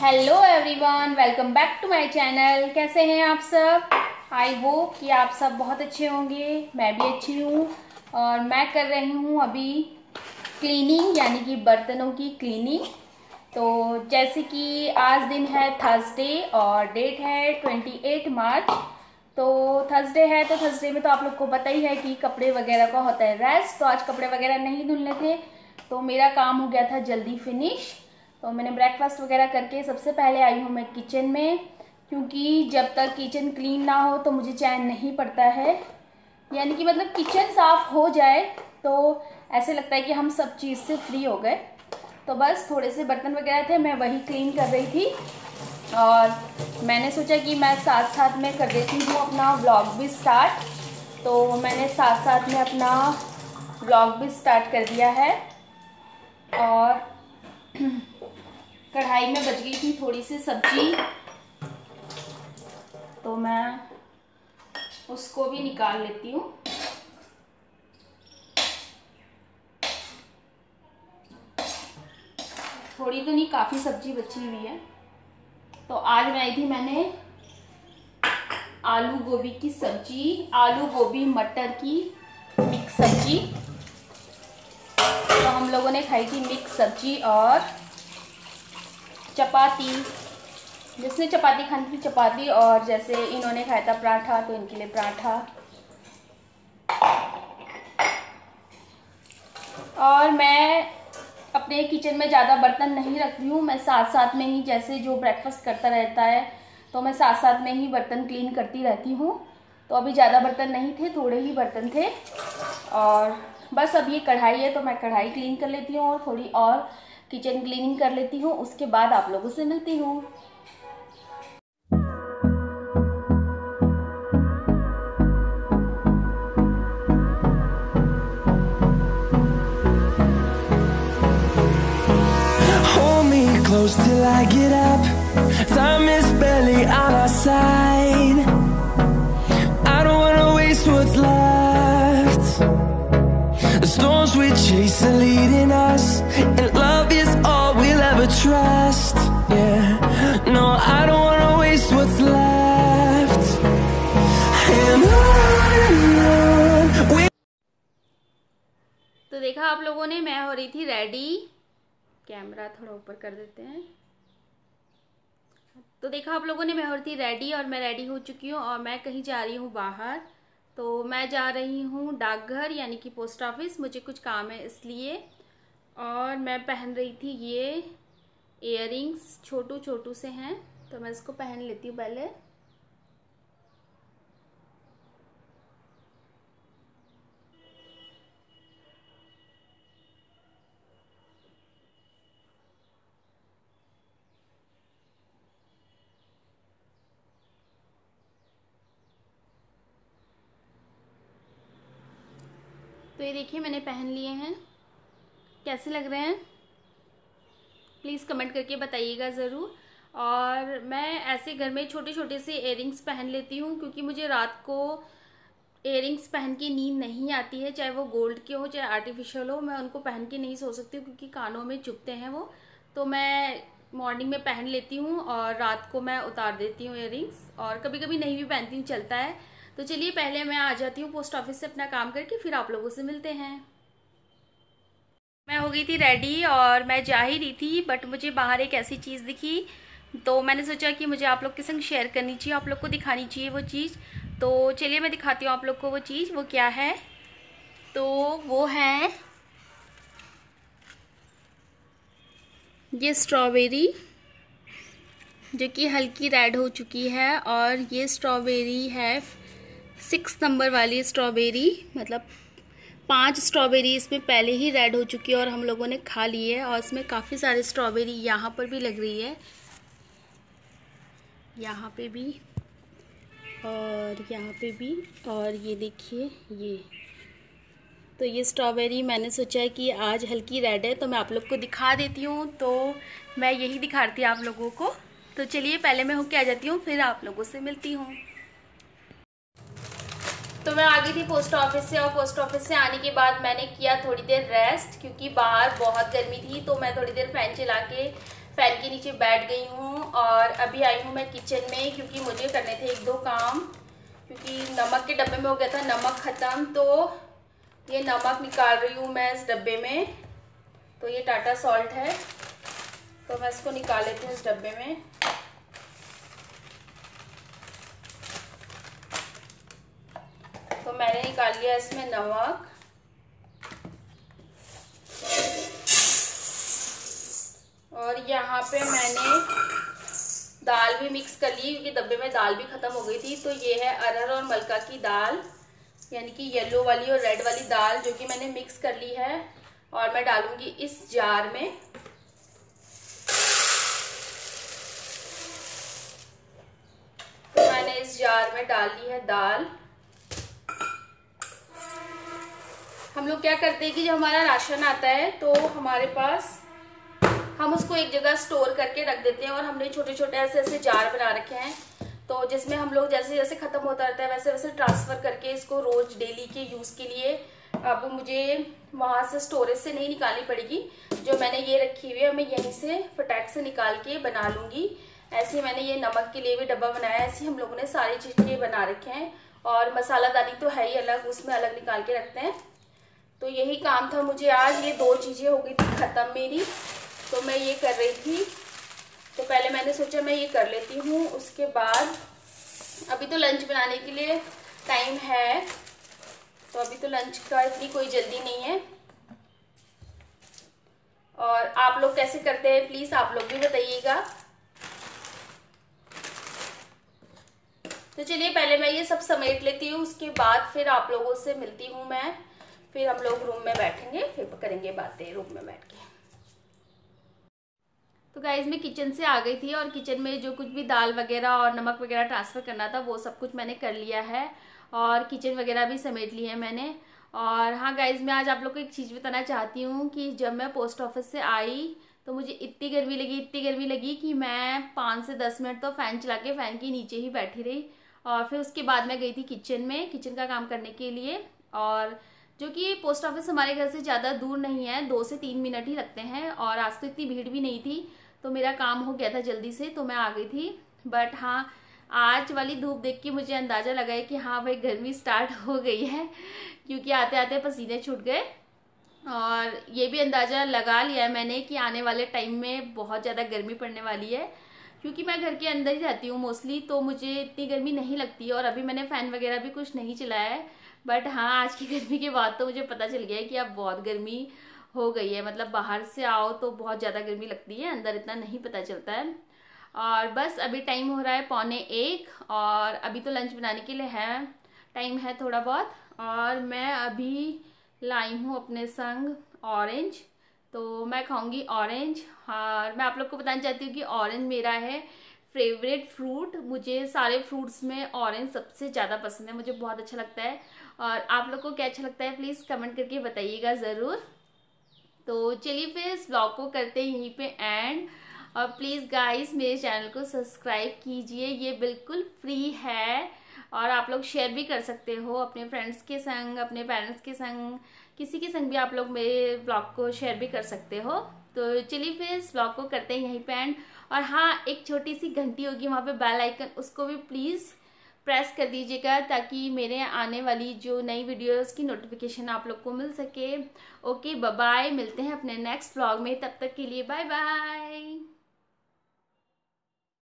Hello everyone welcome back to my channel कैसे हैं आप सब? आई होप कि आप सब बहुत अच्छे होंगे, मैं भी अच्छी हूँ और मैं कर रही हूँ अभी क्लीनिंग यानी कि बर्तनों की क्लीनिंग तो जैसे कि आज दिन है थर्सडे और डेट है ट्वेंटी एट मार्च तो थर्सडे है तो थर्सडे में तो आप लोग को पता ही है कि कपड़े वगैरह का होता है रेस्ट तो आज कपड़े वगैरह नहीं धुलने थे तो मेरा काम हो गया था जल्दी फिनिश तो मैंने ब्रेकफास्ट वगैरह करके सबसे पहले आई हूँ मैं किचन में, क्योंकि जब तक किचन क्लीन ना हो तो मुझे चैन नहीं पड़ता है। यानी कि मतलब किचन साफ़ हो जाए तो ऐसे लगता है कि हम सब चीज़ से फ्री हो गए। तो बस थोड़े से बर्तन वगैरह थे, मैं वही क्लीन कर रही थी। और मैंने सोचा कि मैं साथ साथ में कर देती हूँ अपना व्लॉग भी स्टार्ट तो मैंने साथ साथ में अपना व्लॉग भी स्टार्ट कर दिया है। और कढ़ाई में बच गई थी थोड़ी सी सब्ज़ी। तो मैं उसको भी निकाल लेती हूँ। थोड़ी तो नहीं, काफ़ी सब्ज़ी बची हुई है। तो आज बनाई थी मैंने आलू गोभी की सब्ज़ी, आलू गोभी मटर की मिक्स सब्ज़ी। तो हम लोगों ने खाई थी मिक्स सब्ज़ी और चपाती। जिसने चपाती खानी थी चपाती और जैसे इन्होंने खाया था पराठा तो इनके लिए पराठा। और मैं अपने किचन में ज़्यादा बर्तन नहीं रखती हूँ, मैं साथ साथ में ही जैसे जो ब्रेकफास्ट करता रहता है तो मैं साथ साथ में ही बर्तन क्लीन करती रहती हूँ। तो अभी ज़्यादा बर्तन नहीं थे, थोड़े ही बर्तन थे। और बस अब ये कढ़ाई है तो मैं कढ़ाई क्लीन कर लेती हूँ और थोड़ी और किचन क्लीनिंग कर लेती हूँ उसके बाद आप लोगों से मिलती हूँ close till I get up Time is barely on our side I don't wanna waste what's left The storms we chase are leading us तो देखा आप लोगों ने, मैं हो रही थी रेडी कैमरा थोड़ा ऊपर कर देते हैं. तो देखा आप लोगों ने, मैं हो रही थी रेडी और मैं रेडी हो चुकी हूँ और मैं कहीं जा रही हूँ बाहर. तो मैं जा रही हूँ डाकघर, यानी कि पोस्ट ऑफ़िस मुझे कुछ काम है इसलिए. और मैं पहन रही थी ये इयर छोटू छोटू से हैं. तो मैं इसको पहन लेती हूँ पहले। तो ये देखिए, मैंने पहन लिए हैं। कैसे लग रहे हैं? प्लीज़ कमेंट करके बताइएगा ज़रूर। और मैं ऐसे घर में छोटे छोटे से इयर पहन लेती हूँ, क्योंकि मुझे रात को इयर पहन के नींद नहीं आती है, चाहे वो गोल्ड के हो, चाहे आर्टिफिशियल हो, मैं उनको पहन के नहीं सो सकती हूँ, क्योंकि कानों में चुपते हैं वो। तो मैं मॉर्निंग में पहन लेती हूँ और रात को मैं उतार देती हूँ इयर और कभी कभी नहीं भी पहनती हूँ, चलता है। तो चलिए, पहले मैं आ जाती हूँ पोस्ट ऑफ़िस से अपना काम करके, फिर आप लोगों से मिलते हैं। मैं हो गई थी रेडी और मैं जा ही रही थी बट मुझे बाहर एक ऐसी चीज़ दिखी तो मैंने सोचा कि मुझे आप लोग के संग शेयर करनी चाहिए, आप लोग को दिखानी चाहिए वो चीज़। तो चलिए मैं दिखाती हूँ आप लोग को वो चीज़, वो क्या है। तो वो है ये स्ट्रॉबेरी जो कि हल्की रेड हो चुकी है और ये स्ट्रॉबेरी है सिक्स नंबर वाली स्ट्रॉबेरी मतलब पाँच स्ट्रॉबेरी इसमें पहले ही रेड हो चुकी है और हम लोगों ने खा ली है और इसमें काफ़ी सारी स्ट्रॉबेरी यहाँ पर भी लग रही है। यहाँ पे भी और यहाँ पे भी और ये देखिए, ये। तो ये स्ट्रॉबेरी मैंने सोचा है कि आज हल्की रेड है तो मैं आप लोग को दिखा देती हूँ। तो मैं यही दिखाती आप लोगों को। तो चलिए, पहले मैं होके आ जाती हूँ, फिर आप लोगों से मिलती हूँ। तो मैं आ गई थी पोस्ट ऑफ़िस से और पोस्ट ऑफ़िस से आने के बाद मैंने किया थोड़ी देर रेस्ट क्योंकि बाहर बहुत गर्मी थी तो मैं थोड़ी देर फ़ैन चला के फ़ैन के नीचे बैठ गई हूँ और अभी आई हूँ मैं किचन में, क्योंकि मुझे करने थे एक दो काम, क्योंकि नमक के डब्बे में हो गया था, नमक ख़त्म। तो ये नमक निकाल रही हूँ मैं इस डब्बे में। तो ये टाटा सॉल्ट है। तो मैं इसको निकाल लेती हूँ इस डब्बे में। तो मैंने निकाल लिया इसमें नमक। और यहाँ पे मैंने दाल भी मिक्स कर ली, क्योंकि डब्बे में दाल भी ख़त्म हो गई थी। तो ये है अरहर और मलका की दाल, यानी कि येलो वाली और रेड वाली दाल जो कि मैंने मिक्स कर ली है। और मैं डालूँगी इस जार में। तो मैंने इस जार में डाल ली है दाल। हम लोग क्या करते हैं कि जब हमारा राशन आता है तो हमारे पास हम उसको एक जगह स्टोर करके रख देते हैं और हमने छोटे छोटे ऐसे ऐसे जार बना रखे हैं। तो जिसमें हम लोग जैसे जैसे खत्म होता रहता है, वैसे वैसे ट्रांसफ़र करके इसको रोज डेली के यूज़ के लिए अब मुझे वहाँ से स्टोरेज से नहीं निकालनी पड़ेगी। जो मैंने ये रखी हुई है, मैं यहीं से फटैक से निकाल के बना लूँगी। ऐसे मैंने ये नमक के लिए भी डब्बा बनाया ऐसे हम लोगों ने सारी चीज़ें बना रखे हैं। और मसाला दानी तो है ही अलग, उसमें अलग निकाल के रखते हैं। तो यही काम था मुझे आज, ये दो चीज़ें हो गई थी खत्म मेरी। तो मैं ये कर रही थी। तो पहले मैंने सोचा मैं ये कर लेती हूँ, उसके बाद अभी तो लंच बनाने के लिए टाइम है। तो अभी तो लंच का इतनी कोई जल्दी नहीं है। और आप लोग कैसे करते हैं प्लीज़ आप लोग भी बताइएगा। तो चलिए पहले मैं ये सब समेट लेती हूँ, उसके बाद फिर आप लोगों से मिलती हूँ मैं। फिर हम लोग रूम में बैठेंगे, फिर करेंगे बातें रूम में बैठ के। तो गाइज़ मैं किचन से आ गई थी और किचन में जो कुछ भी दाल वगैरह और नमक वगैरह ट्रांसफ़र करना था, वो सब कुछ मैंने कर लिया है और किचन वगैरह भी समेट ली है मैंने। और हाँ गाइज़ मैं आज आप लोग को एक चीज़ बताना चाहती हूँ कि जब मैं पोस्ट ऑफ़िस से आई तो मुझे इतनी गर्मी लगी, इतनी गर्मी लगी कि मैं पाँच से दस मिनट तो फ़ैन चला के फ़ैन के नीचे ही बैठी रही। और फिर उसके बाद मैं गई थी किचन में किचन का काम करने के लिए। और जो कि पोस्ट ऑफ़िस हमारे घर से ज़्यादा दूर नहीं है, दो से तीन मिनट ही लगते हैं और आज तो इतनी भीड़ भी नहीं थी। तो मेरा काम हो गया था जल्दी से तो मैं आ गई थी। बट हाँ आज वाली धूप देख के मुझे अंदाज़ा लगा है कि हाँ भाई, गर्मी स्टार्ट हो गई है, क्योंकि आते आते पसीने छूट गए। और ये भी अंदाज़ा लगा लिया है मैंने कि आने वाले टाइम में बहुत ज़्यादा गर्मी पड़ने वाली है, क्योंकि मैं घर के अंदर ही रहती हूँ मोस्टली तो मुझे इतनी गर्मी नहीं लगती और अभी मैंने फ़ैन वगैरह भी कुछ नहीं चलाया है। बट हाँ आज की गर्मी के बाद तो मुझे पता चल गया है कि अब बहुत गर्मी हो गई है। मतलब बाहर से आओ तो बहुत ज़्यादा गर्मी लगती है, अंदर इतना नहीं पता चलता है। और बस अभी टाइम हो रहा है पौने एक और अभी तो लंच बनाने के लिए है। टाइम है थोड़ा बहुत और मैं अभी लाई हूँ अपने संग ऑरेंज तो मैं खाऊँगी ऑरेंज और मैं आप लोग को बताना चाहती हूँ कि ऑरेंज मेरा है फेवरेट फ्रूट मुझे सारे फ्रूट्स में ऑरेंज सबसे ज़्यादा पसंद है, मुझे बहुत अच्छा लगता है। और आप लोग को क्या अच्छा लगता है प्लीज़ कमेंट करके बताइएगा ज़रूर। तो चलिए फिर इस ब्लॉग को करते हैं यहीं पे एंड और प्लीज़ गाइस मेरे चैनल को सब्सक्राइब कीजिए, ये बिल्कुल फ्री है। और आप लोग शेयर भी कर सकते हो अपने फ्रेंड्स के संग, अपने पेरेंट्स के संग, किसी के संग भी आप लोग मेरे ब्लॉग को शेयर भी कर सकते हो। तो चलिए फिर इस ब्लॉग को करते हैं यहीं पे एंड और हाँ एक छोटी सी घंटी होगी, वहाँ पे बेल आइकन उसको भी प्लीज़ प्रेस कर दीजिएगा ताकि मेरे आने वाली जो नई वीडियोस की नोटिफिकेशन आप लोग को मिल सके। ओके बाय मिलते हैं अपने नेक्स्ट ब्लॉग में। तब तक के लिए बाय बाय